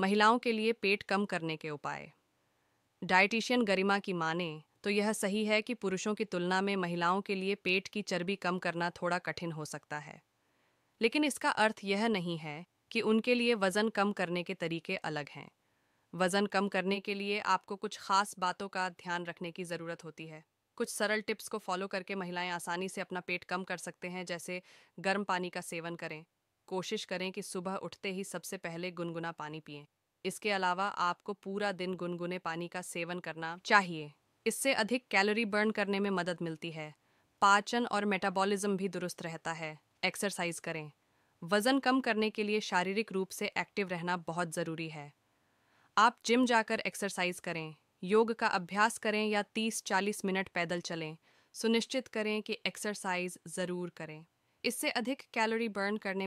महिलाओं के लिए पेट कम करने के उपाय। डाइटिशियन गरिमा की माने तो यह सही है कि पुरुषों की तुलना में महिलाओं के लिए पेट की चर्बी कम करना थोड़ा कठिन हो सकता है। लेकिन इसका अर्थ यह नहीं है कि उनके लिए वज़न कम करने के तरीके अलग हैं। वज़न कम करने के लिए आपको कुछ खास बातों का ध्यान रखने की ज़रूरत होती है। कुछ सरल टिप्स को फॉलो करके महिलाएँ आसानी से अपना पेट कम कर सकते हैं, जैसे गर्म पानी का सेवन करें। कोशिश करें कि सुबह उठते ही सबसे पहले गुनगुना पानी पिएँ। इसके अलावा आपको पूरा दिन गुनगुने पानी का सेवन करना चाहिए। इससे अधिक कैलोरी बर्न करने में मदद मिलती है। पाचन और मेटाबॉलिज्म भी दुरुस्त रहता है। एक्सरसाइज करें। वज़न कम करने के लिए शारीरिक रूप से एक्टिव रहना बहुत ज़रूरी है। आप जिम जाकर एक्सरसाइज करें। योग का अभ्यास करें या 30-40 मिनट पैदल चलें। सुनिश्चित करें कि एक्सरसाइज ज़रूर करें। इससे अधिक कैलोरी बर्न करने